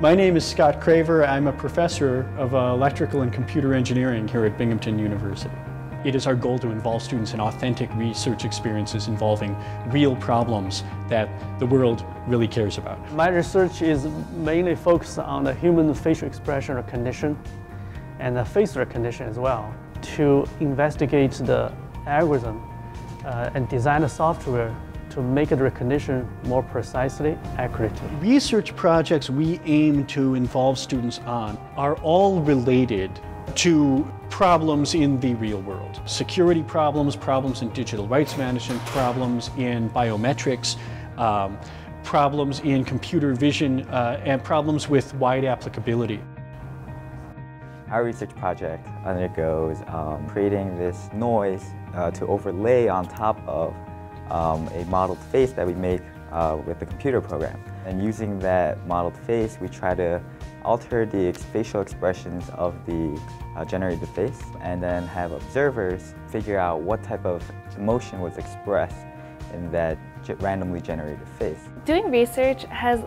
My name is Scott Craver. I'm a professor of uh, electrical and computer engineering here at Binghamton University. It is our goal to involve students in authentic research experiences involving real problems that the world really cares about. My research is mainly focused on the human facial expression recognition and the face recognition as well to investigate the algorithm uh, and design the software to make the recognition more precisely, accurately. Research projects we aim to involve students on are all related to problems in the real world. Security problems, problems in digital rights management, problems in biometrics, um, problems in computer vision, uh, and problems with wide applicability. Our research project undergoes um, creating this noise uh, to overlay on top of um, a modeled face that we make uh, with the computer program. And using that modeled face, we try to alter the facial expressions of the uh, generated face and then have observers figure out what type of emotion was expressed in that randomly generated face. Doing research has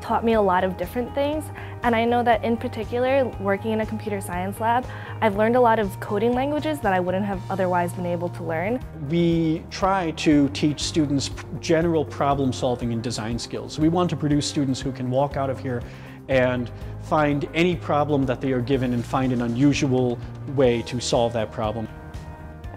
taught me a lot of different things and I know that in particular working in a computer science lab I've learned a lot of coding languages that I wouldn't have otherwise been able to learn. We try to teach students general problem solving and design skills. We want to produce students who can walk out of here and find any problem that they are given and find an unusual way to solve that problem.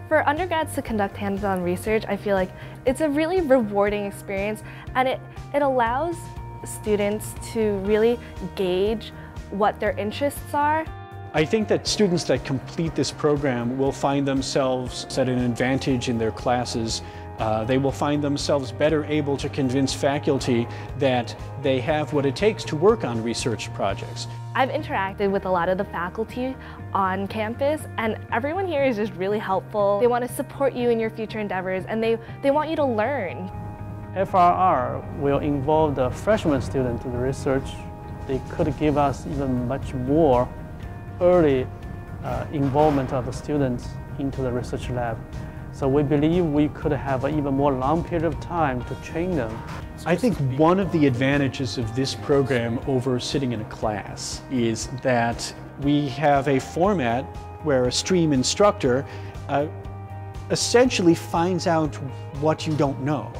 For undergrads to conduct hands-on research, I feel like it's a really rewarding experience and it, it allows students to really gauge what their interests are. I think that students that complete this program will find themselves at an advantage in their classes. Uh, they will find themselves better able to convince faculty that they have what it takes to work on research projects. I've interacted with a lot of the faculty on campus and everyone here is just really helpful. They want to support you in your future endeavors and they, they want you to learn. FRI will involve the freshman student in the research. They could give us even much more early uh, involvement of the students into the research lab. So we believe we could have an even more long period of time to train them. I think one of the advantages of this program over sitting in a class is that we have a format where a stream instructor uh, essentially finds out what you don't know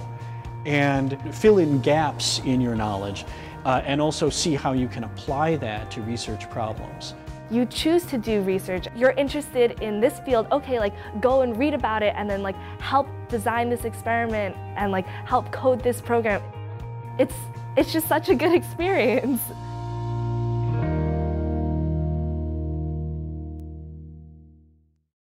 and fill in gaps in your knowledge uh, and also see how you can apply that to research problems. You choose to do research, you're interested in this field, okay, like go and read about it and then like help design this experiment and like help code this program. It's, it's just such a good experience.